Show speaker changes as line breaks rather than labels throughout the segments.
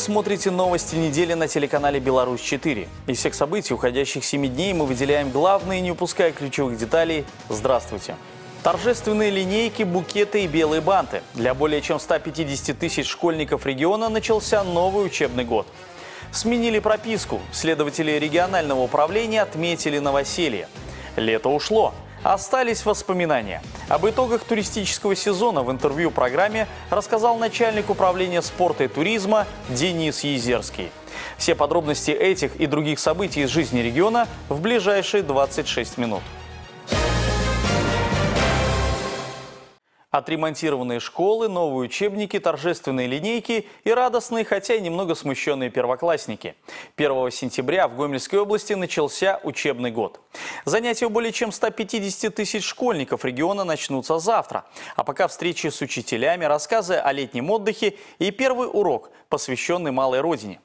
смотрите новости недели на телеканале «Беларусь-4». Из всех событий уходящих 7 дней мы выделяем главные, не упуская ключевых деталей. Здравствуйте! Торжественные линейки, букеты и белые банты. Для более чем 150 тысяч школьников региона начался новый учебный год. Сменили прописку. Следователи регионального управления отметили новоселье. Лето ушло. Остались воспоминания. Об итогах туристического сезона в интервью программе рассказал начальник управления спорта и туризма Денис Езерский. Все подробности этих и других событий из жизни региона в ближайшие 26 минут. Отремонтированные школы, новые учебники, торжественные линейки и радостные, хотя и немного смущенные первоклассники. 1 сентября в Гомельской области начался учебный год. Занятия у более чем 150 тысяч школьников региона начнутся завтра. А пока встречи с учителями, рассказы о летнем отдыхе и первый урок, посвященный малой родине.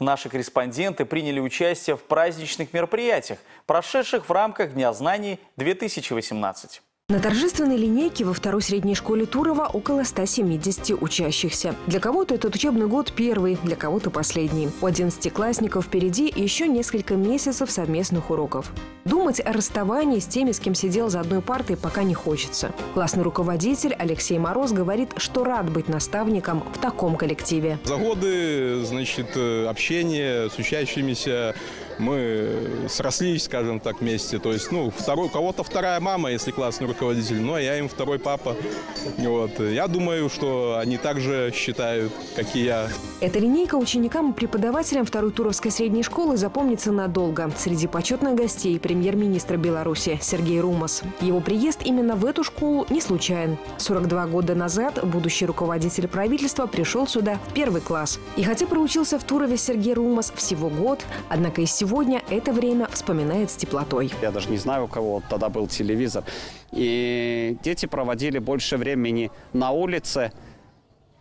Наши корреспонденты приняли участие в праздничных мероприятиях, прошедших в рамках Дня знаний 2018.
На торжественной линейке во второй средней школе Турова около 170 учащихся. Для кого-то этот учебный год первый, для кого-то последний. У одиннадцатиклассников впереди еще несколько месяцев совместных уроков. Думать о расставании с теми, с кем сидел за одной партой, пока не хочется. Классный руководитель Алексей Мороз говорит, что рад быть наставником в таком коллективе.
За годы, значит, э, общения с учащимися мы срослись, скажем так, вместе. То есть, ну, второй, у кого-то вторая мама, если классный руководитель, а я им второй папа. Вот. Я думаю, что они также считают, как и я.
Эта линейка ученикам и преподавателям второй Туровской средней школы запомнится надолго. Среди почетных гостей премьер-министра Беларуси Сергей Румас. Его приезд именно в эту школу не случайен. 42 года назад будущий руководитель правительства пришел сюда в первый класс. И хотя проучился в Турове Сергей Румас всего год, однако из сегодня это время вспоминает с теплотой.
Я даже не знаю, у кого тогда был телевизор. И дети проводили больше времени на улице,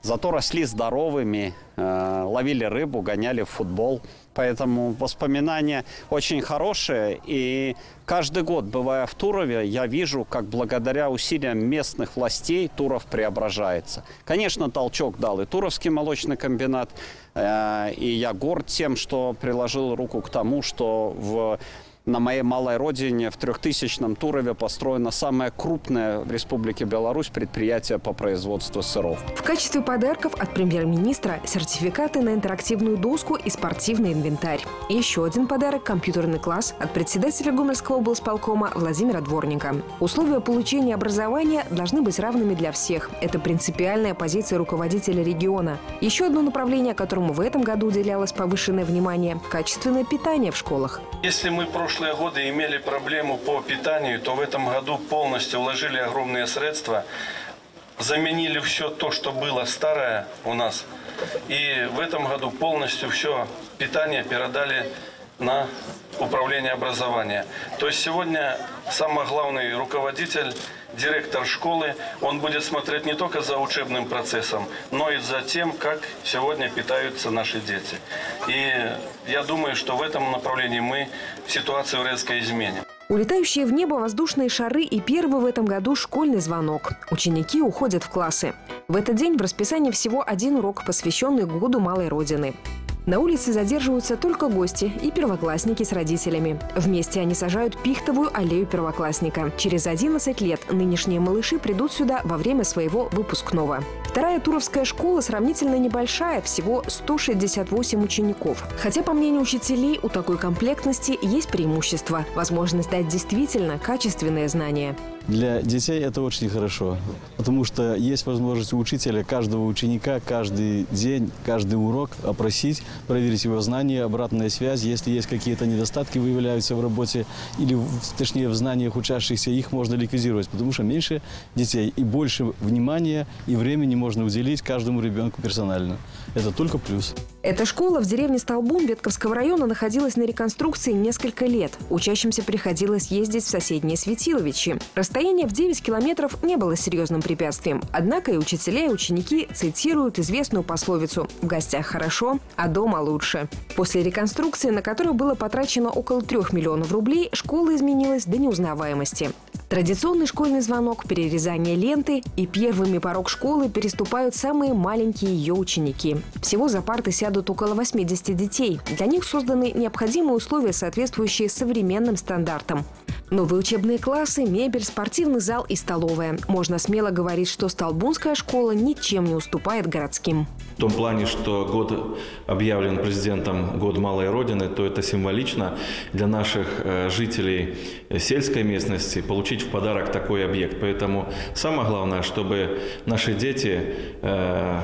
зато росли здоровыми, э, ловили рыбу, гоняли в футбол. Поэтому воспоминания очень хорошие. И каждый год, бывая в Турове, я вижу, как благодаря усилиям местных властей Туров преображается. Конечно, толчок дал и Туровский молочный комбинат. Э, и я горд тем, что приложил руку к тому, что в на моей малой родине в трехтысячном Турове построено самое крупное в Республике Беларусь предприятие по производству сыров.
В качестве подарков от премьер-министра сертификаты на интерактивную доску и спортивный инвентарь. И еще один подарок – компьютерный класс от председателя Гомельского облсполкома Владимира Дворника. Условия получения образования должны быть равными для всех. Это принципиальная позиция руководителя региона. Еще одно направление, которому в этом году уделялось повышенное внимание – качественное питание в школах.
Если мы прошлые годы имели проблему по питанию, то в этом году полностью вложили огромные средства, заменили все то, что было старое у нас. И в этом году полностью все питание передали на управление образования. То есть сегодня самый главный руководитель, директор школы, он будет смотреть не только за учебным процессом, но и за тем, как сегодня питаются наши дети. И я думаю, что в этом направлении мы ситуацию резко изменим.
Улетающие в небо воздушные шары и первый в этом году школьный звонок. Ученики уходят в классы. В этот день в расписании всего один урок, посвященный году Малой Родины. На улице задерживаются только гости и первоклассники с родителями. Вместе они сажают пихтовую аллею первоклассника. Через 11 лет нынешние малыши придут сюда во время своего выпускного. Вторая Туровская школа сравнительно небольшая, всего 168 учеников. Хотя, по мнению учителей, у такой комплектности есть преимущество – возможность дать действительно качественные знания.
Для детей это очень хорошо, потому что есть возможность у учителя каждого ученика каждый день, каждый урок опросить, проверить его знания, обратная связь. Если есть какие-то недостатки выявляются в работе или, точнее, в знаниях учащихся, их можно ликвидировать, потому что меньше детей и больше внимания и времени можно уделить каждому ребенку персонально. Это только плюс.
Эта школа в деревне Столбун Ветковского района находилась на реконструкции несколько лет. Учащимся приходилось ездить в соседние Светиловичи. Расстояние в 9 километров не было серьезным препятствием. Однако и учителя, и ученики цитируют известную пословицу «В гостях хорошо, а дома лучше». После реконструкции, на которую было потрачено около 3 миллионов рублей, школа изменилась до неузнаваемости. Традиционный школьный звонок, перерезание ленты и первыми порог школы переступают самые маленькие ее ученики. Всего за парты сядут около 80 детей. Для них созданы необходимые условия, соответствующие современным стандартам. Новые учебные классы, мебель, спортивный зал и столовая. Можно смело говорить, что Столбунская школа ничем не уступает городским.
В том плане, что год объявлен президентом «Год малой Родины», то это символично для наших э, жителей сельской местности получить в подарок такой объект. Поэтому самое главное, чтобы наши дети э,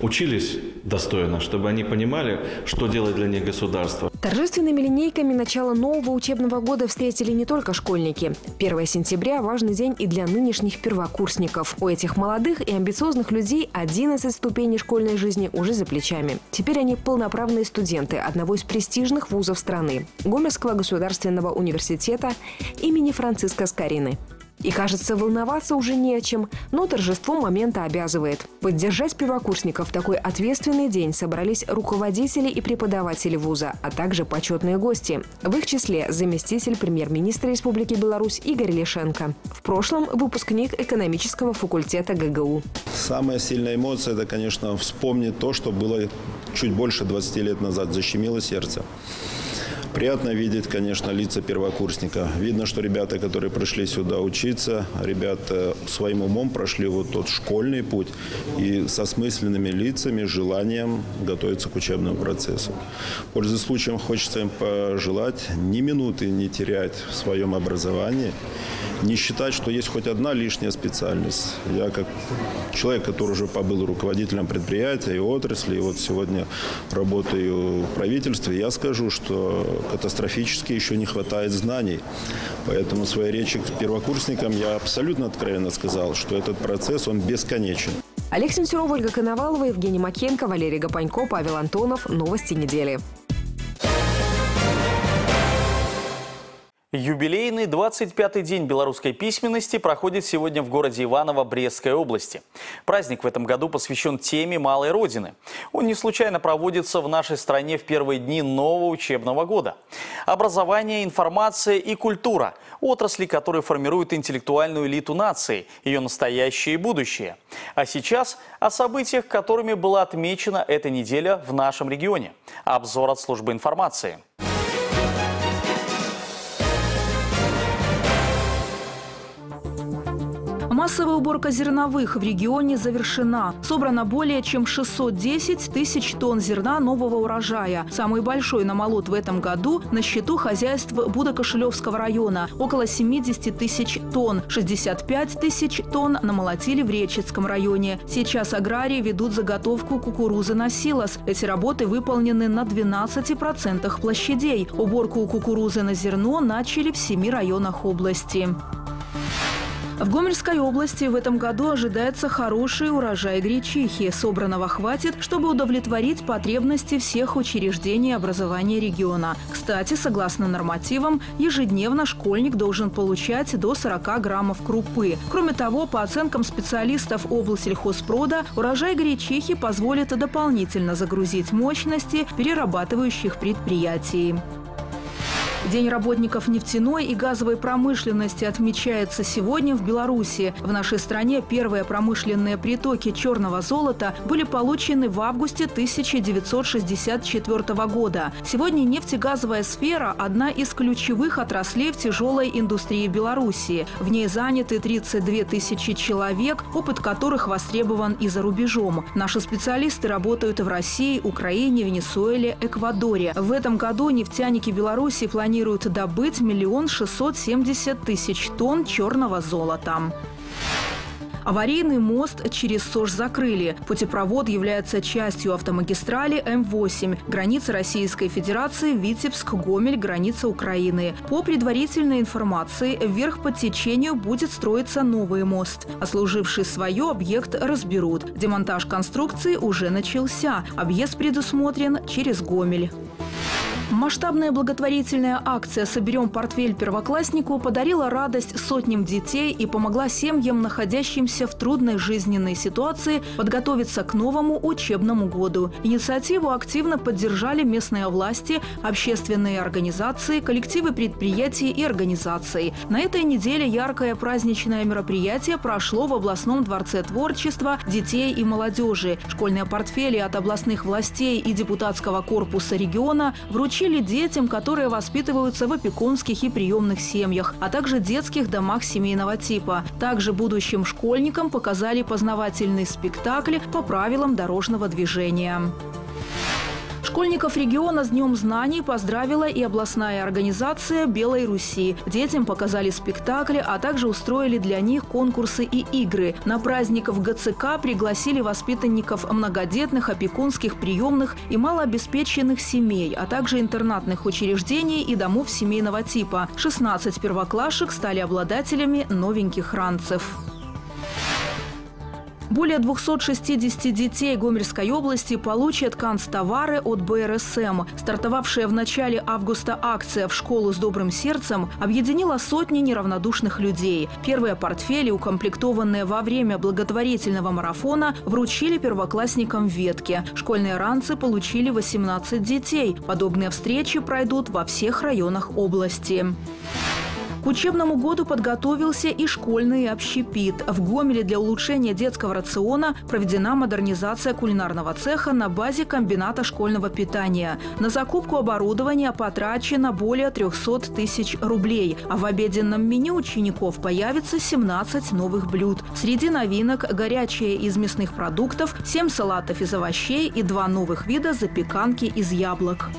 учились достойно, чтобы они понимали, что делает для них государство.
Торжественными линейками начала нового учебного года встретили не только школьники. 1 сентября – важный день и для нынешних первокурсников. У этих молодых и амбициозных людей 11 ступеней школьной жизни уже за плечами. Теперь они полноправные студенты одного из престижных вузов страны – Гомельского государственного университета имени Франциска Скорины. И, кажется, волноваться уже не о чем, но торжество момента обязывает. Поддержать первокурсников в такой ответственный день собрались руководители и преподаватели вуза, а также почетные гости. В их числе заместитель премьер-министра Республики Беларусь Игорь Лешенко. В прошлом выпускник экономического факультета ГГУ.
Самая сильная эмоция – это, конечно, вспомнить то, что было чуть больше 20 лет назад. Защемило сердце. Приятно видеть, конечно, лица первокурсника. Видно, что ребята, которые пришли сюда учиться, ребята своим умом прошли вот тот школьный путь и со смысленными лицами, желанием готовиться к учебному процессу. Пользуясь случаем, хочется им пожелать ни минуты не терять в своем образовании, не считать, что есть хоть одна лишняя специальность. Я как человек, который уже побыл руководителем предприятия и отрасли, и вот сегодня работаю в правительстве, я скажу, что катастрофически еще не хватает знаний. Поэтому в своей речи к первокурсникам я абсолютно откровенно сказал, что этот процесс, он бесконечен.
Олег Сенсюров, Ольга Коновалова, Евгений Макенко, Валерий Гапанько, Павел Антонов. Новости недели.
Юбилейный 25-й день белорусской письменности проходит сегодня в городе Иваново Брестской области. Праздник в этом году посвящен теме Малой Родины. Он не случайно проводится в нашей стране в первые дни нового учебного года. Образование, информация и культура – отрасли, которые формируют интеллектуальную элиту нации, ее настоящее и будущее. А сейчас о событиях, которыми была отмечена эта неделя в нашем регионе. Обзор от службы информации.
Массовая уборка зерновых в регионе завершена. Собрано более чем 610 тысяч тонн зерна нового урожая. Самый большой намолот в этом году на счету хозяйств Будокошелевского района – около 70 тысяч тонн. 65 тысяч тонн намолотили в Речицком районе. Сейчас аграрии ведут заготовку кукурузы на силос. Эти работы выполнены на 12% площадей. Уборку кукурузы на зерно начали в семи районах области. В Гомельской области в этом году ожидается хороший урожай гречихи. Собранного хватит, чтобы удовлетворить потребности всех учреждений образования региона. Кстати, согласно нормативам, ежедневно школьник должен получать до 40 граммов крупы. Кроме того, по оценкам специалистов облсельхозпрода, урожай гречихи позволит дополнительно загрузить мощности перерабатывающих предприятий. День работников нефтяной и газовой промышленности отмечается сегодня в Беларуси. В нашей стране первые промышленные притоки черного золота были получены в августе 1964 года. Сегодня нефтегазовая сфера – одна из ключевых отраслей в тяжелой индустрии Беларуси. В ней заняты 32 тысячи человек, опыт которых востребован и за рубежом. Наши специалисты работают в России, Украине, Венесуэле, Эквадоре. В этом году нефтяники Беларуси планируют планируют добыть миллион шестьсот семьдесят тысяч тонн черного золота. Аварийный мост через Сож закрыли. Путепровод является частью автомагистрали М8. Граница Российской Федерации, Витебск, Гомель, граница Украины. По предварительной информации, вверх по течению будет строиться новый мост. Ослуживший свое, объект разберут. Демонтаж конструкции уже начался. Объезд предусмотрен через Гомель. Масштабная благотворительная акция «Соберем портфель первокласснику» подарила радость сотням детей и помогла семьям, находящимся в трудной жизненной ситуации, подготовиться к новому учебному году. Инициативу активно поддержали местные власти, общественные организации, коллективы предприятий и организаций. На этой неделе яркое праздничное мероприятие прошло в областном дворце творчества детей и молодежи. Школьные портфели от областных властей и депутатского корпуса региона вручили вручили детям, которые воспитываются в опекунских и приемных семьях, а также детских домах семейного типа. Также будущим школьникам показали познавательный спектакль по правилам дорожного движения. Школьников региона с Днем знаний поздравила и областная организация «Белой Руси». Детям показали спектакли, а также устроили для них конкурсы и игры. На праздник в ГЦК пригласили воспитанников многодетных, опекунских, приемных и малообеспеченных семей, а также интернатных учреждений и домов семейного типа. 16 первоклашек стали обладателями новеньких ранцев. Более 260 детей Гомельской области получат канцтовары от БРСМ. Стартовавшая в начале августа акция «В школу с добрым сердцем» объединила сотни неравнодушных людей. Первые портфели, укомплектованные во время благотворительного марафона, вручили первоклассникам в ветке. Школьные ранцы получили 18 детей. Подобные встречи пройдут во всех районах области. К учебному году подготовился и школьный общепит. В Гомеле для улучшения детского рациона проведена модернизация кулинарного цеха на базе комбината школьного питания. На закупку оборудования потрачено более 300 тысяч рублей, а в обеденном меню учеников появится 17 новых блюд. Среди новинок – горячие из мясных продуктов, 7 салатов из овощей и два новых вида запеканки из яблок.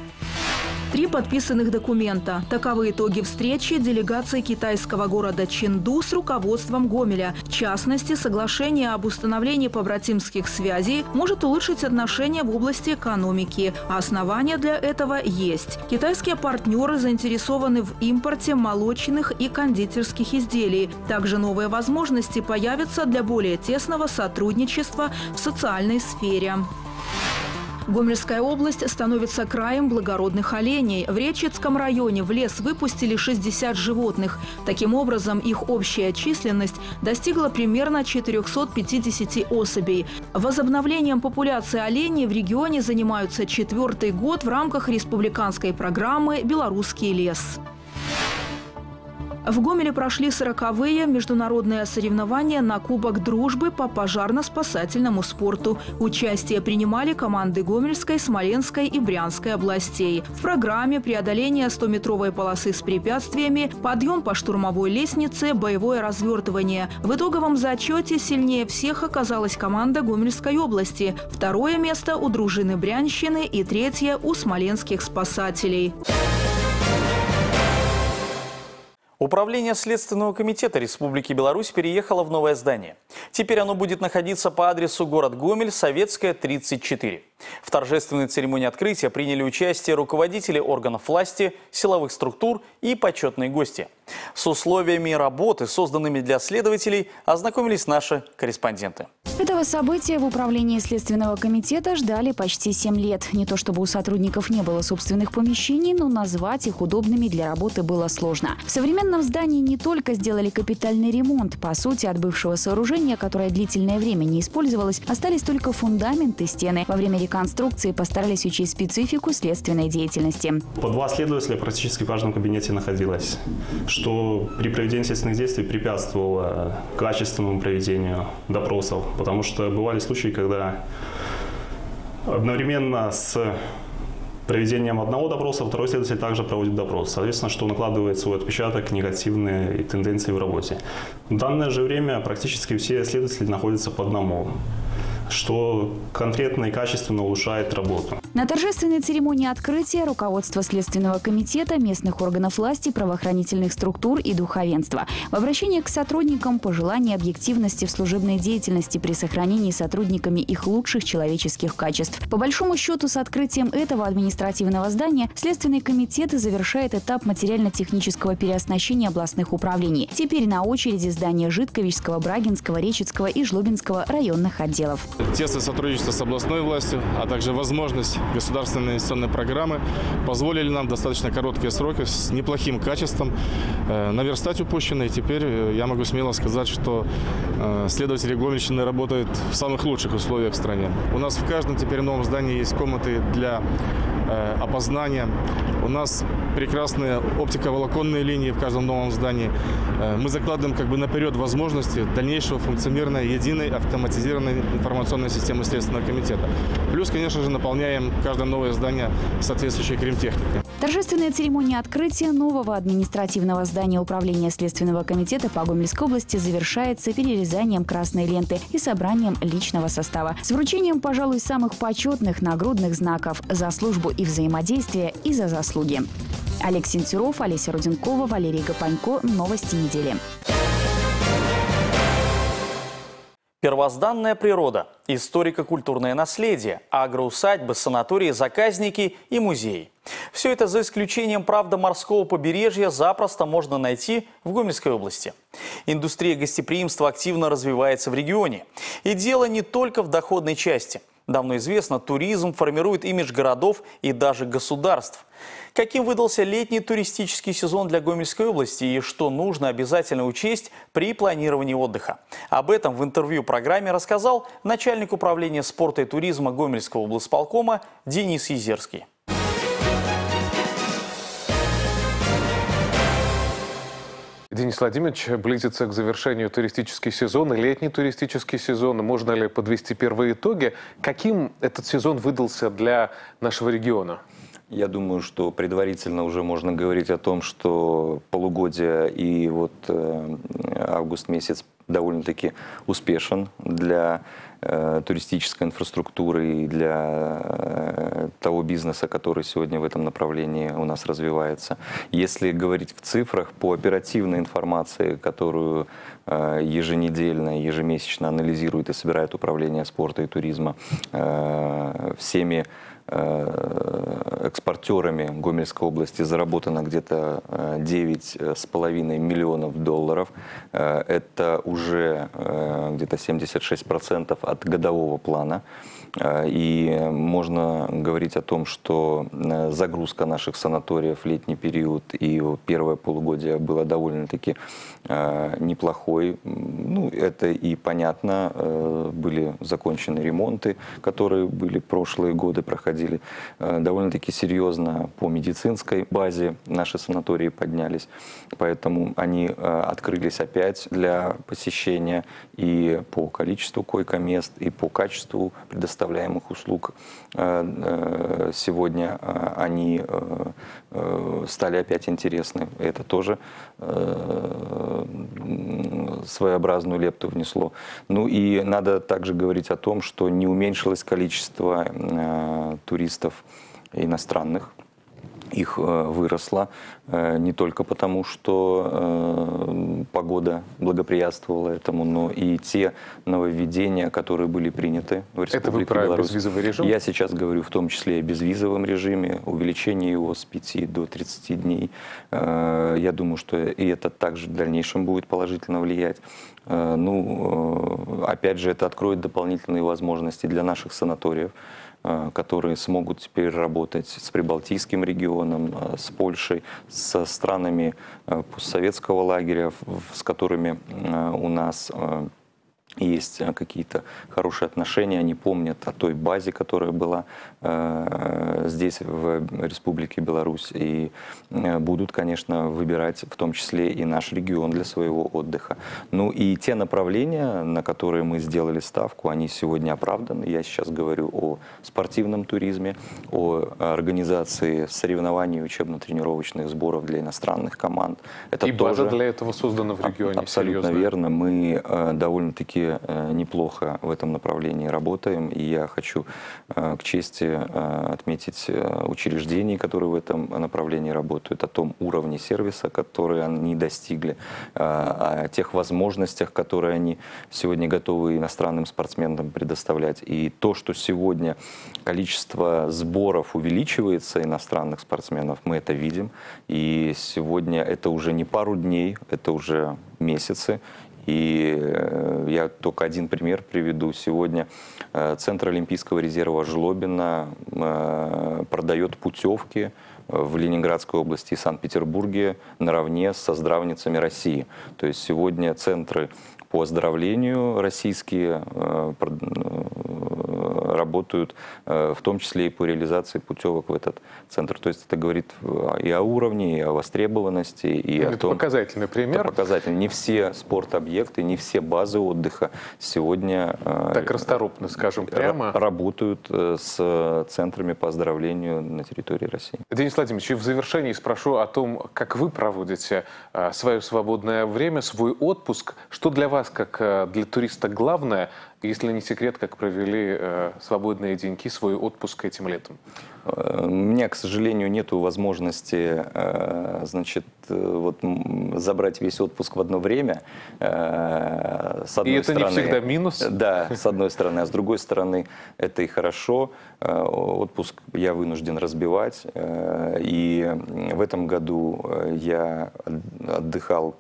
Три подписанных документа. Таковы итоги встречи делегации китайского города Ченду с руководством Гомеля. В частности, соглашение об установлении побратимских связей может улучшить отношения в области экономики. А основания для этого есть. Китайские партнеры заинтересованы в импорте молочных и кондитерских изделий. Также новые возможности появятся для более тесного сотрудничества в социальной сфере. Гомельская область становится краем благородных оленей. В Речицком районе в лес выпустили 60 животных. Таким образом, их общая численность достигла примерно 450 особей. Возобновлением популяции оленей в регионе занимаются четвертый год в рамках республиканской программы «Белорусский лес». В Гомеле прошли сороковые международные соревнования на Кубок дружбы по пожарно-спасательному спорту. Участие принимали команды Гомельской, Смоленской и Брянской областей. В программе преодоление 100-метровой полосы с препятствиями, подъем по штурмовой лестнице, боевое развертывание. В итоговом зачете сильнее всех оказалась команда Гомельской области. Второе место у дружины Брянщины и третье у смоленских спасателей.
Управление Следственного комитета Республики Беларусь переехало в новое здание. Теперь оно будет находиться по адресу город Гомель, Советская, 34. В торжественной церемонии открытия приняли участие руководители органов власти, силовых структур и почетные гости. С условиями работы, созданными для следователей, ознакомились наши корреспонденты.
Этого события в управлении Следственного комитета ждали почти 7 лет. Не то чтобы у сотрудников не было собственных помещений, но назвать их удобными для работы было сложно. В современном здании не только сделали капитальный ремонт. По сути, от бывшего сооружения, которое длительное время не использовалось, остались только фундамент и стены. Во время реконструкции постарались учесть специфику следственной деятельности.
По два следователя практически в каждом кабинете находилось что при проведении следственных действий препятствовало качественному проведению допросов, потому что бывали случаи, когда одновременно с проведением одного допроса второй следователь также проводит допрос. Соответственно, что накладывает свой отпечаток негативные тенденции в работе. В данное же время практически все следователи находятся по одному что конкретно и качественно улучшает работу.
На торжественной церемонии открытия руководство Следственного комитета, местных органов власти, правоохранительных структур и духовенства. В обращении к сотрудникам пожелание объективности в служебной деятельности при сохранении сотрудниками их лучших человеческих качеств. По большому счету, с открытием этого административного здания Следственный комитет завершает этап материально-технического переоснащения областных управлений. Теперь на очереди здания Житковичского, Брагинского, Речицкого и Жлобинского районных отделов.
Тесное сотрудничество с областной властью, а также возможность государственной инвестиционной программы позволили нам достаточно короткие сроки с неплохим качеством э, наверстать упущенное. И теперь э, я могу смело сказать, что э, следователи Гомельщины работают в самых лучших условиях в стране. У нас в каждом теперь новом здании есть комнаты для опознания. У нас прекрасные оптиковолоконные линии в каждом новом здании. Э, Мы закладываем как бы наперед возможности дальнейшего функционирования единой автоматизированной информационной системы Следственного комитета. Плюс, конечно же, наполняем каждое новое здание соответствующей кримтехникой.
Торжественная церемония открытия нового административного здания Управления Следственного комитета по Гомельской области завершается перерезанием красной ленты и собранием личного состава. С вручением, пожалуй, самых почетных нагрудных знаков за службу и взаимодействие и за заслуги. Олег Сентюров, Олеся Руденкова, Валерий Гапанько. Новости недели.
Первозданная природа, историко-культурное наследие, агроусадьбы, санатории, заказники и музеи. Все это за исключением, правда, морского побережья запросто можно найти в Гомельской области. Индустрия гостеприимства активно развивается в регионе. И дело не только в доходной части. Давно известно, туризм формирует имидж городов и даже государств. Каким выдался летний туристический сезон для Гомельской области и что нужно обязательно учесть при планировании отдыха? Об этом в интервью программе рассказал начальник управления спорта и туризма Гомельского облсполкома Денис Езерский.
Денис Владимирович, близится к завершению туристический сезон, летний туристический сезон. Можно ли подвести первые итоги? Каким этот сезон выдался для нашего региона?
Я думаю, что предварительно уже можно говорить о том, что полугодие и вот э, август месяц довольно-таки успешен для э, туристической инфраструктуры и для э, того бизнеса, который сегодня в этом направлении у нас развивается. Если говорить в цифрах, по оперативной информации, которую еженедельно, ежемесячно анализирует и собирает Управление спорта и туризма всеми экспортерами Гомельской области заработано где-то э, 9,5 миллионов долларов. Э, Это уже э, где-то 76% от годового плана. Э, И можно говорить о том, что э, загрузка наших санаториев в летний период и первое полугодие было довольно-таки э, неплохой. Ну, это и понятно. Э, Были закончены ремонты, которые были прошлые годы, проходили Э, довольно-таки серьезно по медицинской базе. Наши санатории поднялись, поэтому они открылись опять для посещения и по количеству койко-мест, и по качеству предоставляемых услуг. Э, э, Сегодня э, они стали опять интересны. Это тоже своеобразную лепту внесло. Ну и надо также говорить о том, что не уменьшилось количество туристов иностранных. Их выросло не только потому, что погода благоприятствовала этому, но и те нововведения, которые были приняты в Республике
Это вы про
Беларусь.
безвизовый режим?
Я сейчас говорю в том числе и о безвизовом режиме, увеличение его с 5 до 30 дней. Э, Я думаю, что и это также в дальнейшем будет положительно влиять. Э, Ну, э, опять же, это откроет дополнительные возможности для наших санаториев которые смогут теперь работать с Прибалтийским регионом, э, с Польшей, со странами э, постсоветского лагеря, с которыми у нас есть э, какие-то хорошие отношения, они помнят о той базе, которая была э, здесь, в Республике Беларусь, и э, будут, конечно, выбирать в том числе и наш регион для своего отдыха. Ну и те направления, на которые мы сделали ставку, они сегодня оправданы. Я сейчас говорю о спортивном туризме, о организации соревнований учебно-тренировочных сборов для иностранных команд. Это
И база
тоже-
для этого создана в регионе.
Абсолютно
серьезная.
верно. Мы э, довольно-таки э, неплохо в этом направлении работаем. И я хочу э, к чести э, отметить учреждений, которые в этом направлении работают, о том уровне сервиса, который они достигли, о тех возможностях, которые они сегодня готовы иностранным спортсменам предоставлять. И то, что сегодня количество сборов увеличивается иностранных спортсменов, мы это видим. И сегодня это уже не пару дней, это уже месяцы. И э, я только один пример приведу. Сегодня э, Центр Олимпийского резерва Жлобина э, продает путевки в Ленинградской области и Санкт-Петербурге наравне со здравницами России. То есть сегодня центры по оздоровлению российские работают, э, в том числе и по реализации путевок в этот центр. То есть это говорит и о уровне, и о востребованности, и
это
о том...
показательный пример.
Это показательный. Не все спортобъекты, не все базы отдыха сегодня...
Так расторопно, скажем прямо.
Работают с центрами по оздоровлению на территории России.
Денис Владимирович, и в завершении спрошу о том, как вы проводите свое свободное время, свой отпуск. Что для вас как э, для туриста, главное, если не секрет, как провели э, свободные деньки, свой отпуск этим летом?
Э, у меня, к сожалению, нет возможности значит, вот, забрать весь отпуск в одно время.
С одной и это стороны, не всегда минус?
Да, с одной стороны. А с другой стороны, это и хорошо. Отпуск я вынужден разбивать. И в этом году я отдыхал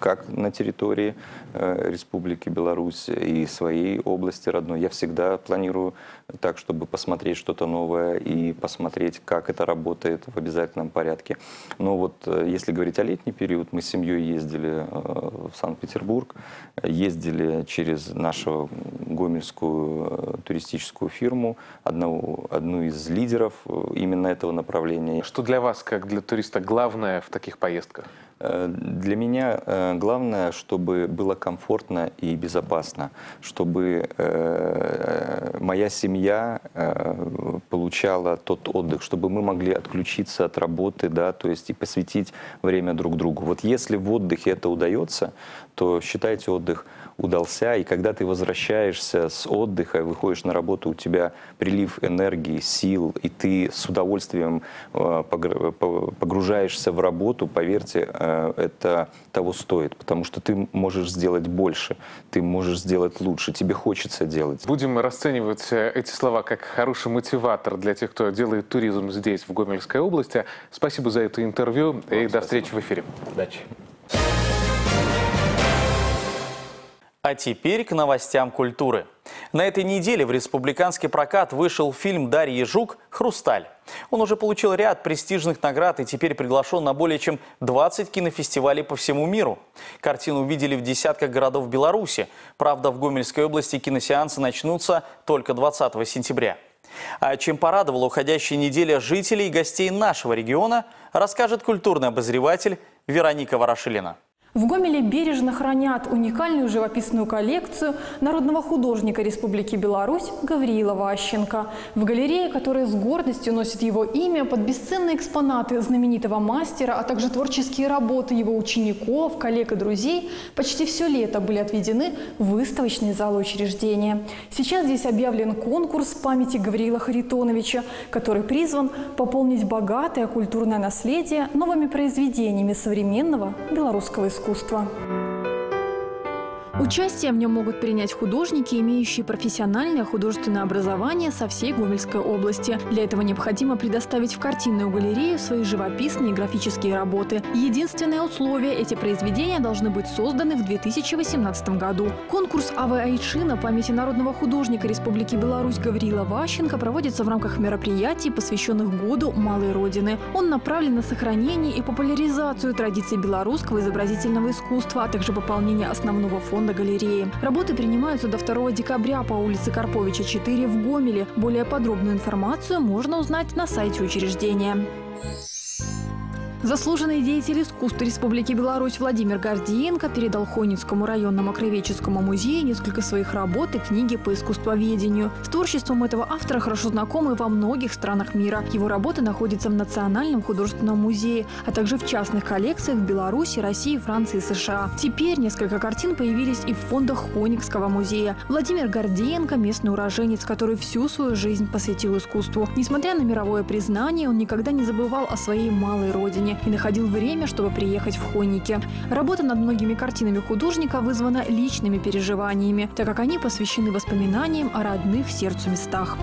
как на территории Республики Беларусь и своей области родной. Я всегда планирую так, чтобы посмотреть что-то новое и посмотреть, как это работает в обязательном порядке. Но вот э, если говорить о летний период, мы с семьей ездили э, в Санкт-Петербург, ездили через нашу гомельскую э, туристическую фирму, одну, одну из лидеров именно этого направления.
Что для вас, как для туриста, главное в таких поездках?
Э, для меня э, главное, чтобы было комфортно и безопасно, чтобы э, моя семья получала тот отдых, чтобы мы могли отключиться от работы, да, то есть и посвятить время друг другу. Вот если в отдыхе это удается, то считайте отдых удался, и когда ты возвращаешься с отдыха, выходишь на работу, у тебя прилив энергии, сил, и ты с удовольствием э, погружаешься в работу, поверьте, э, это того стоит, потому что ты можешь сделать больше, ты можешь сделать лучше, тебе хочется делать.
Будем расценивать э, эти слова как хороший мотиватор для тех, кто делает туризм здесь, в Гомельской области. Спасибо за это интервью Вам и спасибо. до встречи в эфире.
Удачи.
А теперь к новостям культуры. На этой неделе в республиканский прокат вышел фильм Дарьи Жук «Хрусталь». Он уже получил ряд престижных наград и теперь приглашен на более чем 20 кинофестивалей по всему миру. Картину увидели в десятках городов Беларуси. Правда, в Гомельской области киносеансы начнутся только 20 сентября. А чем порадовала уходящая неделя жителей и гостей нашего региона, расскажет культурный обозреватель Вероника Ворошилина.
В Гомеле бережно хранят уникальную живописную коллекцию народного художника Республики Беларусь Гавриила Ващенко. В галерее, которая с гордостью носит его имя, под бесценные экспонаты знаменитого мастера, а также творческие работы его учеников, коллег и друзей, почти все лето были отведены выставочные залы учреждения. Сейчас здесь объявлен конкурс памяти Гавриила Харитоновича, который призван пополнить богатое культурное наследие новыми произведениями современного белорусского искусства искусства. Участие в нем могут принять художники, имеющие профессиональное художественное образование со всей Гомельской области. Для этого необходимо предоставить в картинную галерею свои живописные и графические работы. Единственное условие – эти произведения должны быть созданы в 2018 году. Конкурс А.В. Айшина памяти народного художника Республики Беларусь Гаврила Ващенко проводится в рамках мероприятий, посвященных году Малой Родины. Он направлен на сохранение и популяризацию традиций белорусского изобразительного искусства, а также пополнение основного фонда фонда галереи. Работы принимаются до 2 декабря по улице Карповича 4 в Гомеле. Более подробную информацию можно узнать на сайте учреждения. Заслуженный деятель искусства Республики Беларусь Владимир Гордиенко передал Хойницкому районному краеведческому музею несколько своих работ и книги по искусствоведению. С творчеством этого автора хорошо знакомы во многих странах мира. Его работы находятся в Национальном художественном музее, а также в частных коллекциях в Беларуси, России, Франции и США. Теперь несколько картин появились и в фондах Хойникского музея. Владимир Гордиенко – местный уроженец, который всю свою жизнь посвятил искусству. Несмотря на мировое признание, он никогда не забывал о своей малой родине регионе и находил время, чтобы приехать в Хонники. Работа над многими картинами художника вызвана личными переживаниями, так как они посвящены воспоминаниям о родных сердцу местах.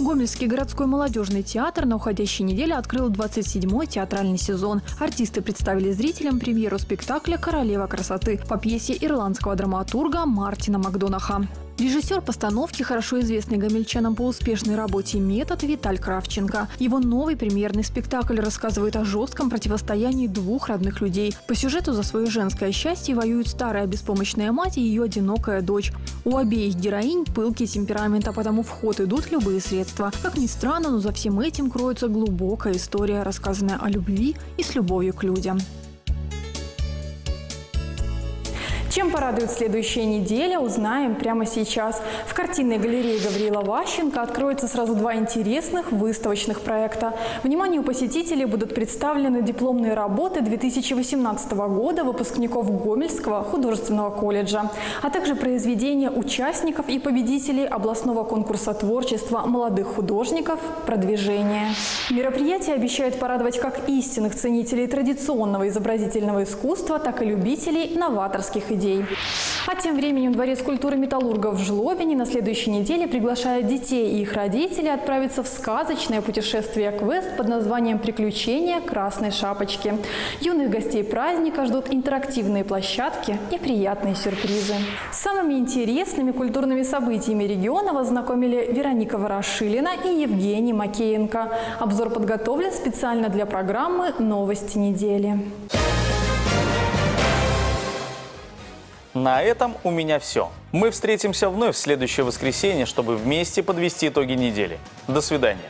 Гомельский городской молодежный театр на уходящей неделе открыл 27-й театральный сезон. Артисты представили зрителям премьеру спектакля «Королева красоты» по пьесе ирландского драматурга Мартина Макдонаха. Режиссер постановки, хорошо известный гомельчанам по успешной работе «Метод» Виталь Кравченко. Его новый премьерный спектакль рассказывает о жестком противостоянии двух родных людей. По сюжету за свое женское счастье воюют старая беспомощная мать и ее одинокая дочь. У обеих героинь пылкий темперамент, а потому в ход идут любые средства. Как ни странно, но за всем этим кроется глубокая история, рассказанная о любви и с любовью к людям. Чем порадует следующая неделя, узнаем прямо сейчас. В картинной галерее Гавриила Ващенко откроется сразу два интересных выставочных проекта. Вниманию посетителей будут представлены дипломные работы 2018 года выпускников Гомельского художественного колледжа, а также произведения участников и победителей областного конкурса творчества молодых художников «Продвижение». Мероприятие обещает порадовать как истинных ценителей традиционного изобразительного искусства, так и любителей новаторских идей идей. А тем временем Дворец культуры металлургов в Жлобине на следующей неделе приглашает детей и их родителей отправиться в сказочное путешествие-квест под названием «Приключения Красной Шапочки». Юных гостей праздника ждут интерактивные площадки и приятные сюрпризы. С самыми интересными культурными событиями региона вас Вероника Ворошилина и Евгений Макеенко. Обзор подготовлен специально для программы «Новости недели».
На этом у меня все. Мы встретимся вновь в следующее воскресенье, чтобы вместе подвести итоги недели. До свидания.